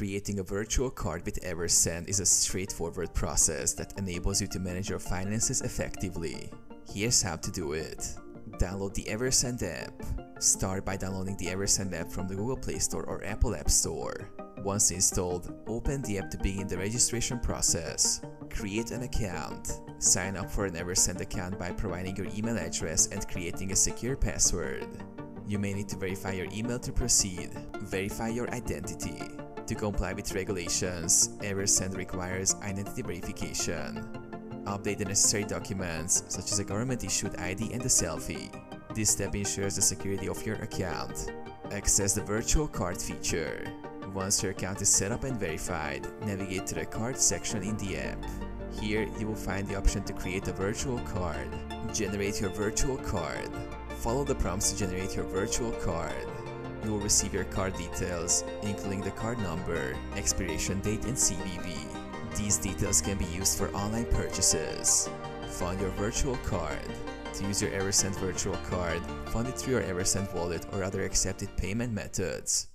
Creating a virtual card with Eversend is a straightforward process that enables you to manage your finances effectively. Here's how to do it. Download the Eversend app. Start by downloading the Eversend app from the Google Play Store or Apple App Store. Once installed, open the app to begin the registration process. Create an account. Sign up for an Eversend account by providing your email address and creating a secure password. You may need to verify your email to proceed. Verify your identity. To comply with regulations, Eversend requires identity verification. Update the necessary documents, such as a government-issued ID and a selfie. This step ensures the security of your account. Access the virtual card feature. Once your account is set up and verified, navigate to the card section in the app. Here, you will find the option to create a virtual card. Generate your virtual card. Follow the prompts to generate your virtual card. You will receive your card details, including the card number, expiration date, and CVV. These details can be used for online purchases. Fund your virtual card. To use your Eversend virtual card, fund it through your Eversend wallet or other accepted payment methods.